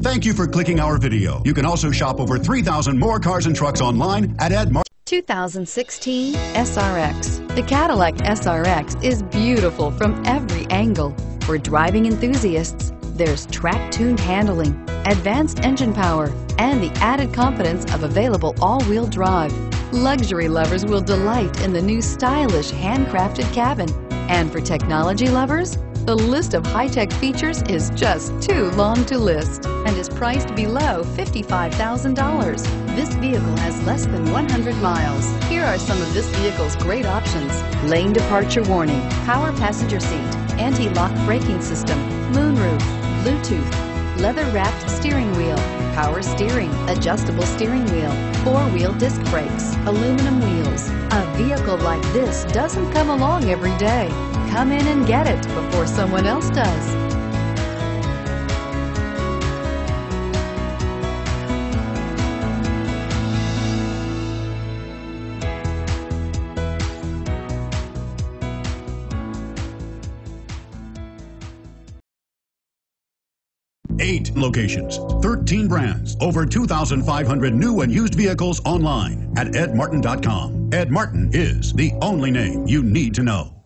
Thank you for clicking our video. You can also shop over 3,000 more cars and trucks online at Ed 2016 SRX. The Cadillac SRX is beautiful from every angle. For driving enthusiasts, there's track-tuned handling, advanced engine power, and the added confidence of available all-wheel drive. Luxury lovers will delight in the new stylish handcrafted cabin. And for technology lovers, the list of high-tech features is just too long to list and is priced below $55,000. This vehicle has less than 100 miles. Here are some of this vehicle's great options. Lane departure warning, power passenger seat, anti-lock braking system, moonroof, Bluetooth, leather-wrapped steering wheel, power steering, adjustable steering wheel, four-wheel disc brakes, aluminum wheels. A vehicle like this doesn't come along every day. Come in and get it before someone else does. Eight locations, 13 brands, over 2,500 new and used vehicles online at edmartin.com. Ed Martin is the only name you need to know.